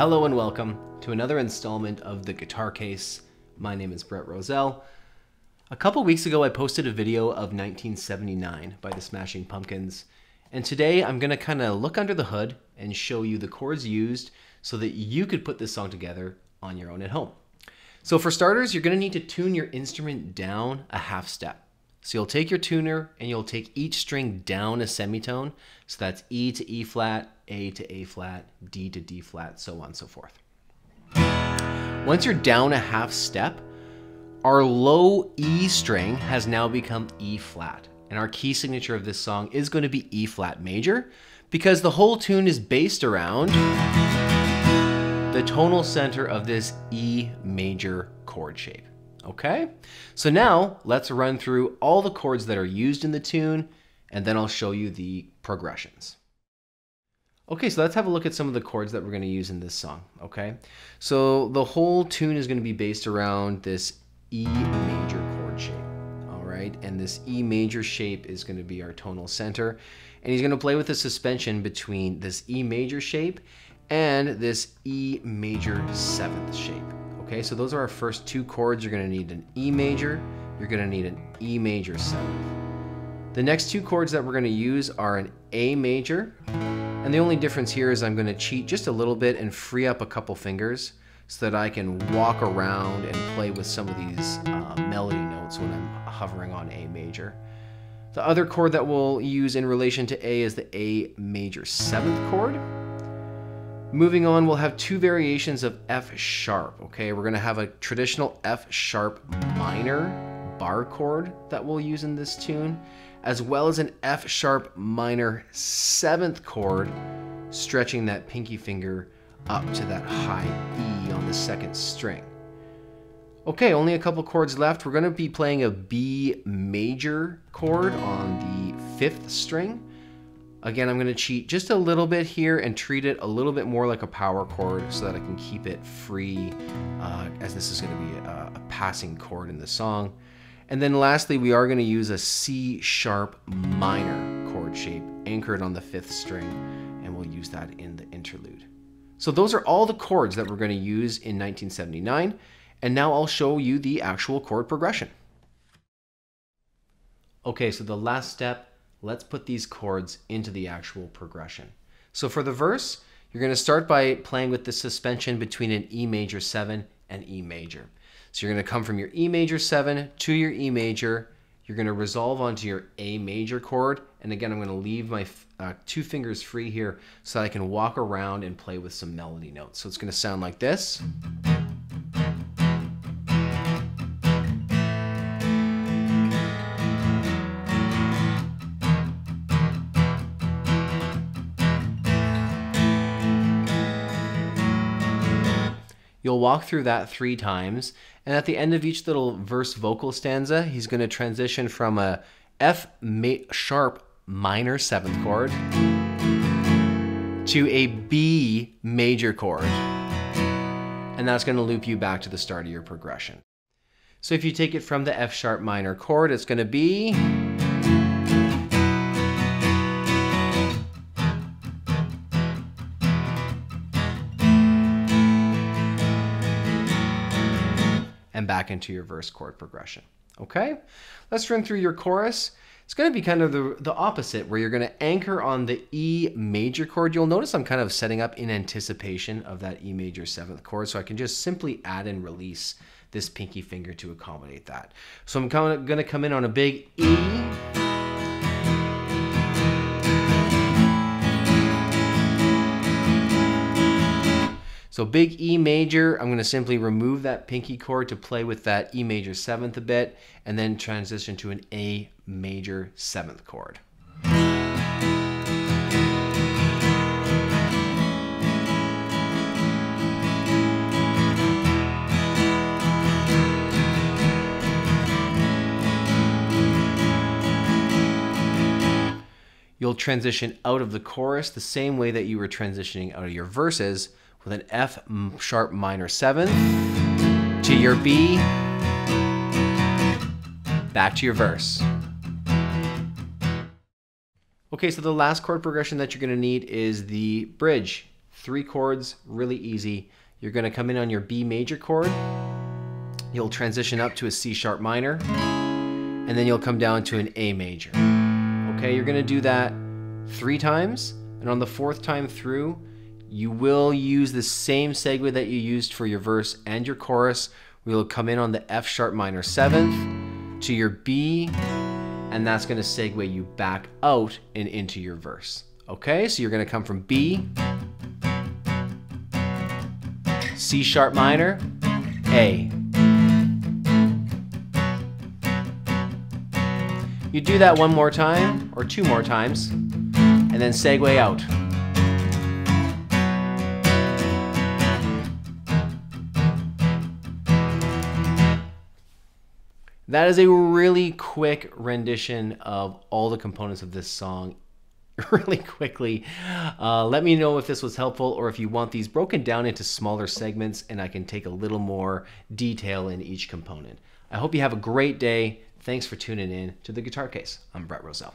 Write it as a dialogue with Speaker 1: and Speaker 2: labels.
Speaker 1: Hello and welcome to another installment of The Guitar Case. My name is Brett Roselle. A couple weeks ago, I posted a video of 1979 by the Smashing Pumpkins, and today I'm going to kind of look under the hood and show you the chords used so that you could put this song together on your own at home. So for starters, you're going to need to tune your instrument down a half step. So you'll take your tuner and you'll take each string down a semitone. So that's E to E flat, A to A flat, D to D flat, so on and so forth. Once you're down a half step, our low E string has now become E flat. And our key signature of this song is going to be E flat major because the whole tune is based around the tonal center of this E major chord shape. Okay? So now let's run through all the chords that are used in the tune and then I'll show you the progressions. Okay, so let's have a look at some of the chords that we're going to use in this song, okay? So the whole tune is going to be based around this E major chord shape, all right? And this E major shape is going to be our tonal center. And he's going to play with the suspension between this E major shape and this E major seventh shape. Okay, so those are our first two chords. You're going to need an E major, you're going to need an E major seventh. The next two chords that we're going to use are an A major, and the only difference here is I'm going to cheat just a little bit and free up a couple fingers so that I can walk around and play with some of these uh, melody notes when I'm hovering on A major. The other chord that we'll use in relation to A is the A major seventh chord. Moving on, we'll have two variations of F sharp, okay? We're gonna have a traditional F sharp minor bar chord that we'll use in this tune, as well as an F sharp minor seventh chord, stretching that pinky finger up to that high E on the second string. Okay, only a couple chords left. We're gonna be playing a B major chord on the fifth string. Again, I'm gonna cheat just a little bit here and treat it a little bit more like a power chord so that I can keep it free uh, as this is gonna be a, a passing chord in the song. And then lastly, we are gonna use a C sharp minor chord shape anchored on the fifth string, and we'll use that in the interlude. So those are all the chords that we're gonna use in 1979. And now I'll show you the actual chord progression. Okay, so the last step, let's put these chords into the actual progression. So for the verse, you're going to start by playing with the suspension between an E major 7 and E major. So you're going to come from your E major 7 to your E major. You're going to resolve onto your A major chord. And again, I'm going to leave my uh, two fingers free here so that I can walk around and play with some melody notes. So it's going to sound like this. You'll walk through that three times, and at the end of each little verse vocal stanza, he's going to transition from a F sharp minor seventh chord to a B major chord. And that's going to loop you back to the start of your progression. So if you take it from the F sharp minor chord, it's going to be and back into your verse chord progression. Okay, let's run through your chorus. It's going to be kind of the, the opposite, where you're going to anchor on the E major chord. You'll notice I'm kind of setting up in anticipation of that E major seventh chord, so I can just simply add and release this pinky finger to accommodate that. So I'm going to come in on a big E. So big E major, I'm going to simply remove that pinky chord to play with that E major seventh a bit, and then transition to an A major seventh chord. You'll transition out of the chorus the same way that you were transitioning out of your verses with an F sharp minor 7 to your B, back to your verse. Okay, so the last chord progression that you're going to need is the bridge three chords, really easy. You're going to come in on your B major chord. You'll transition up to a C sharp minor, and then you'll come down to an A major. Okay, you're going to do that three times, and on the fourth time through, you will use the same segue that you used for your verse and your chorus. We will come in on the F sharp minor seventh to your B, and that's going to segue you back out and into your verse. Okay, so you're going to come from B, C sharp minor, A. You do that one more time or two more times and then segue out. That is a really quick rendition of all the components of this song really quickly. Uh, let me know if this was helpful or if you want these broken down into smaller segments and I can take a little more detail in each component. I hope you have a great day. Thanks for tuning in to the Guitar Case. I'm Brett Roselle.